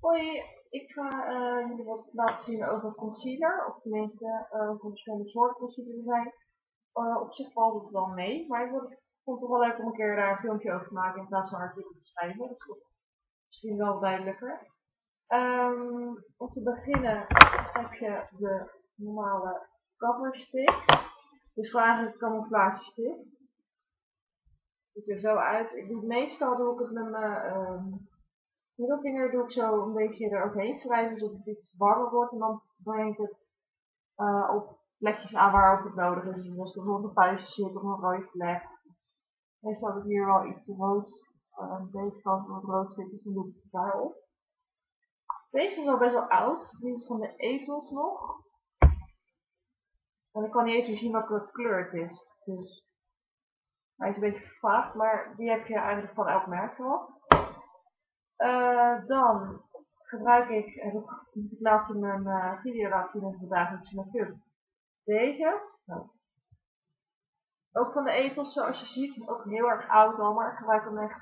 Hoi, ik ga uh, jullie wat laten zien over concealer, of tenminste uh, verschillende soorten concealer er zijn. Uh, op zich valt het wel mee, maar ik vond het toch wel leuk om een keer daar een filmpje over te maken in plaats van een artikel te schrijven. Dat is misschien wel duidelijker. Um, om te beginnen heb je de normale cover stick. Dus gewoon eigenlijk een camouflage stick. Het ziet er zo uit. Ik doe, meestal doe ik het met mijn um, middelvinger doe ik zo een beetje eroverheen wrijven, zodat het iets warmer wordt. En dan breng ik het uh, op plekjes aan waarop het nodig is. Dus als er bijvoorbeeld een puistje zit of een rode vlek. Meestal heb ik hier wel iets rood. Aan deze kant wat rood zit, dus dan doe ik het daarop. Deze is al best wel oud. Die is van de Ethos nog. En ik kan niet eens meer zien welke kleur het is. Dus hij is een beetje vervaagd, maar die heb je eigenlijk van elk merk wel. Uh, dan gebruik ik, heb ik, ik laatst in mijn uh, video laten zien de dagelijkse make-up. Deze. Ook van de Ethos, zoals je ziet. Ook heel erg oud al, maar ik gebruik hem echt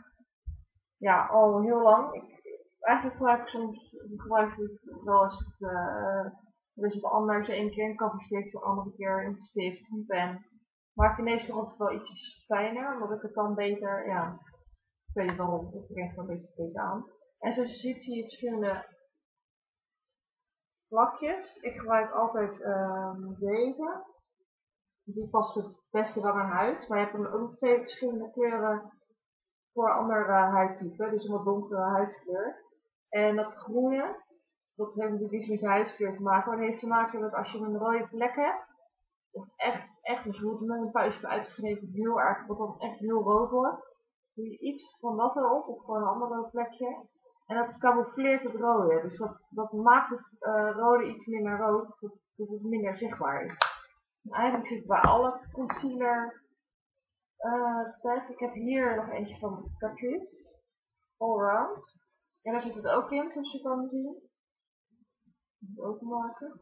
ja, al heel lang. Ik, eigenlijk gebruik ik soms gebruik ik wel eens het, uh, dus het anders. Eén keer een coverstick, de andere keer een stift, een pen. Maar ik vind deze toch wel ietsjes fijner, omdat ik het dan beter, ja, weet niet waarom, het brengt wel een beetje beter aan. En zoals je ziet, zie je verschillende plakjes. Ik gebruik altijd um, deze. Die past het beste bij mijn huid. Maar je hebt dan ook twee verschillende kleuren voor andere huidtypen. Dus een wat donkere huidskleur. En dat groene, dat heeft natuurlijk iets met je huidskleur te maken. Maar het heeft te maken met als je een rode vlek hebt. Of echt, echt dus hoe met een puistje uitgeknepen heel erg, wat dan echt heel rood wordt. Je iets van dat erop, of gewoon een ander plekje. En dat camoufleert het rode. Dus dat, dat maakt het uh, rode iets minder rood, dat, dat het minder zichtbaar is. En eigenlijk zit bij alle concealer uh, Ik heb hier nog eentje van Catrice. Allround. En daar zit het ook in, zoals je kan zien. Even openmaken.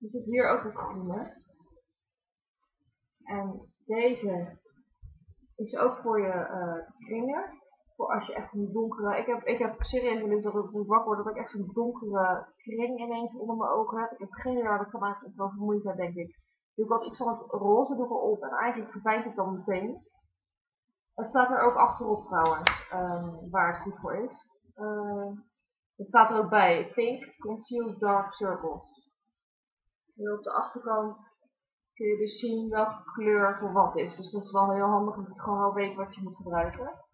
Er zit hier ook het groene. En deze is ook voor je uh, kringen. Voor als je echt een donkere... Ik heb, ik heb serieus eens dat ik wakker word dat ik echt zo'n donkere kring ineens onder mijn ogen heb. Ik heb geen idee waar dat van eigenlijk wel vermoeidheid denk ik. Doe ik iets van het roze doe erop en eigenlijk verfijnt het dan meteen. Het staat er ook achterop trouwens, um, waar het goed voor is. Uh, het staat er ook bij, Pink Conceals Dark Circles. Hier op de achterkant kun je dus zien welke kleur voor wat is. Dus dat is wel heel handig omdat je gewoon wel weet wat je moet gebruiken.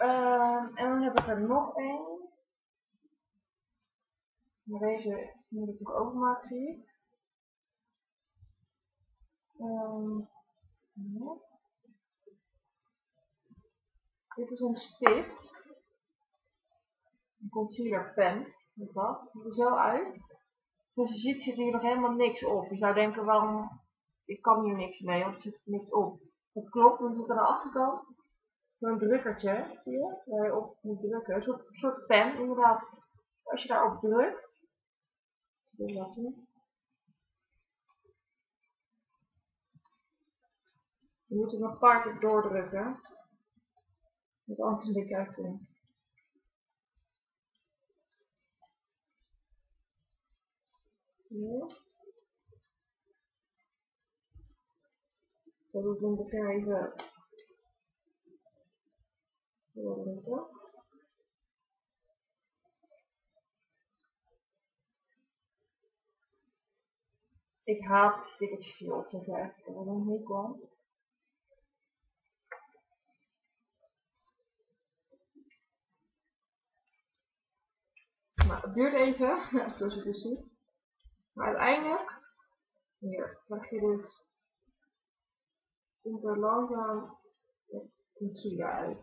Uh, en dan heb ik er nog één. Deze moet ik nog openmaken, zie ja. Dit is een stift. Een concealer pen. Dat ziet er zo uit. Zoals je ziet zit hier nog helemaal niks op. Je zou denken waarom, ik kan hier niks mee, want er zit niks op. Dat klopt, dan zit aan de achterkant zo'n drukkertje, zie je, waar je op moet drukken. Een soort, pen, inderdaad. Als je daarop drukt, je dat. Je moet nog een paar keer doordrukken. Dat anders uitkomt. Ik even. Ik haat stickertjes echt. Ik heb er hekel aan. Nou, het duurt even, zoals je dus ziet. Maar uiteindelijk, hier, krijg je dus, komt er langzaam het concealer uit.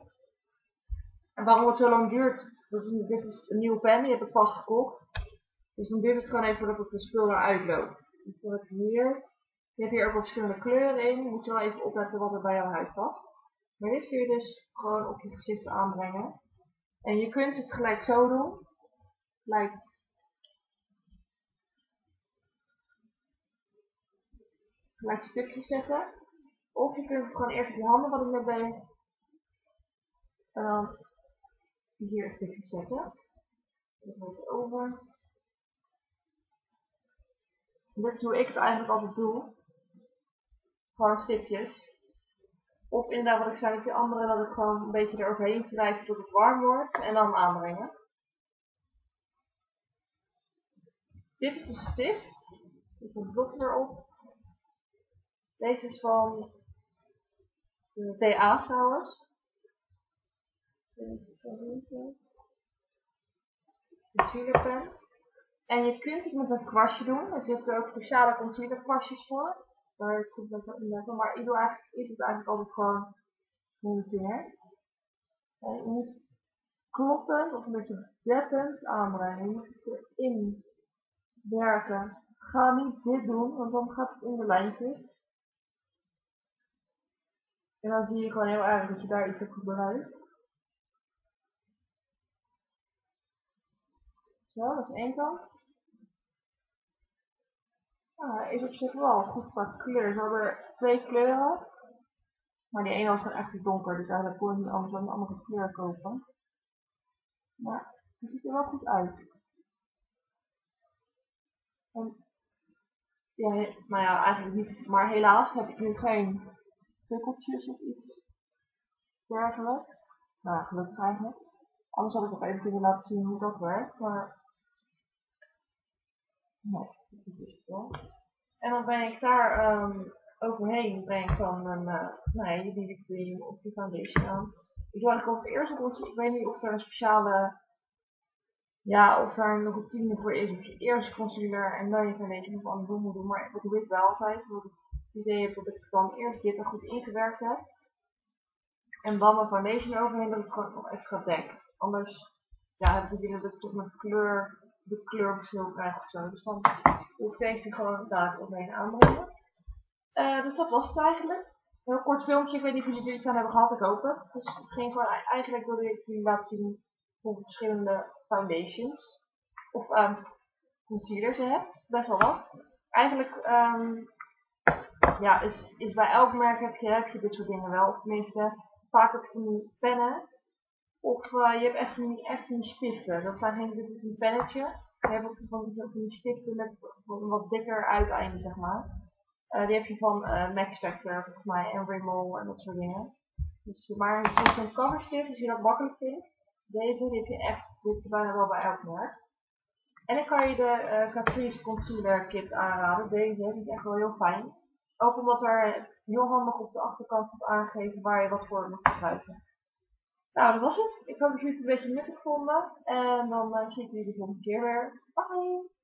En waarom het zo lang duurt, dit is een nieuwe pen, die heb ik pas gekocht. Dus dan duurt het gewoon even voordat het de spul eruit loopt. Dus heb je hier, je hebt hier ook verschillende kleuren in, je moet je wel even opletten wat er bij jouw huid past. Maar dit kun je dus gewoon op je gezicht aanbrengen. En je kunt het gelijk zo doen. Gelijk gelijk stukjes zetten. Of je kunt het gewoon eerst je handen, wat ik net deed. En dan hier een stukje zetten. Dat over. Dit is hoe ik het eigenlijk altijd doe. Gewoon stipjes. Of inderdaad wat ik zei met die andere, dat ik gewoon een beetje eroverheen wrijf tot het warm wordt en dan aanbrengen. Dit is de stift. Met een blok erop. Deze is van de DA trouwens. Concealerpen. En je kunt het met een kwastje doen. Er zitten ook speciale concealer kwastjes voor. Daar is het goed inletten. Maar ik doe het eigenlijk altijd gewoon met mijn je moet kloppen of een beetje deppend aanbrengen. Je moet het erin werken. Ga niet dit doen, want dan gaat het in de lijntjes. En dan zie je gewoon heel erg dat je daar iets op gebruikt. Zo, dat is één kant. Nou, hij is op zich wel goed qua kleur. Ze hadden twee kleuren. Maar die ene was gewoon echt donker, dus eigenlijk kon je niet anders dan een andere kleur kopen. Maar hij ziet er wel goed uit. En, nou ja, eigenlijk niet. Maar helaas heb ik nu geen prikkeltjes of iets dergelijks. Nou, gelukkig eigenlijk. Anders had ik nog even kunnen laten zien hoe dat werkt. Maar Nee, dat is het wel. En dan ben ik daar um, overheen, breng ik dan een, ja, je BB cream of je foundation aan. Ik doe eigenlijk altijd eerst op ik weet niet of er een speciale, ja, of daar een routine voor is. Of je eerst concealer en dan je foundation of andersom moet doen. Maar dat doe ik wel altijd, ik het idee heb dat ik dan eerst dit er goed ingewerkt heb. En dan mijn foundation overheen dat ik gewoon nog extra dek. Anders ja, heb ik het idee dat ik toch mijn kleur de kleurverschil krijgt of zo. Dus dan hoef deze gewoon daar omheen aanbrengen. Uh, dus dat was het eigenlijk. Een heel kort filmpje, ik weet niet of jullie er iets aan hebben gehad, ik hoop het. Dus het ging gewoon, eigenlijk wilde ik jullie laten zien hoeveel verschillende foundations of um, concealers je hebt. Best wel wat. Eigenlijk, um, ja, is, is bij elk merk heb je, heb dit soort dingen wel. Tenminste, vaak heb je pennen of uh, je hebt echt die, echt stiften. Dat zijn geen, dit is een pennetje. Je hebt ook van, van die stiften met een wat dikker uiteinde, zeg maar. Uh, die heb je van uh, Max Factor, volgens mij, en Rimmel en dat soort dingen. Dus, maar voor zo'n coverstift, als je dat makkelijk vindt, deze, die heb je echt dit bijna wel bij elk merk. En ik kan je de uh, Catrice Concealer Kit aanraden. Deze, die is echt wel heel fijn. Ook omdat er heel handig op de achterkant wordt aangegeven waar je wat voor moet gebruiken. Nou, dat was het. Ik hoop dat jullie het een beetje nuttig vonden. En dan uh, zie ik jullie de volgende keer weer. Bye!